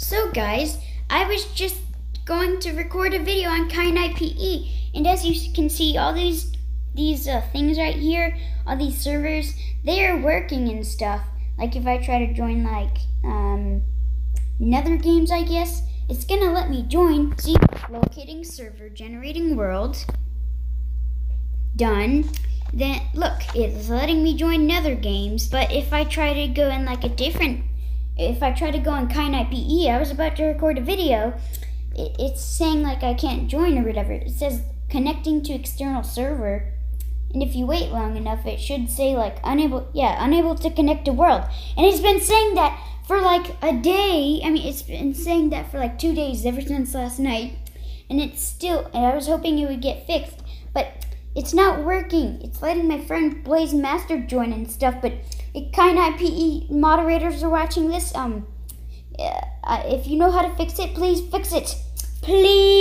So guys, I was just going to record a video on Kyanite PE, and as you can see, all these these uh, things right here, all these servers, they are working and stuff. Like if I try to join like um, Nether games, I guess it's gonna let me join. See, locating server, generating world, done. Then look, it's letting me join Nether games. But if I try to go in like a different if I try to go on PE, I was about to record a video. It, it's saying like I can't join or whatever. It says connecting to external server. And if you wait long enough, it should say like unable, yeah, unable to connect to world. And it's been saying that for like a day. I mean, it's been saying that for like two days ever since last night. And it's still, and I was hoping it would get fixed, it's not working. It's letting my friend Blaze Master join and stuff, but it Kyanite PE moderators are watching this. Um, uh, if you know how to fix it, please fix it, please.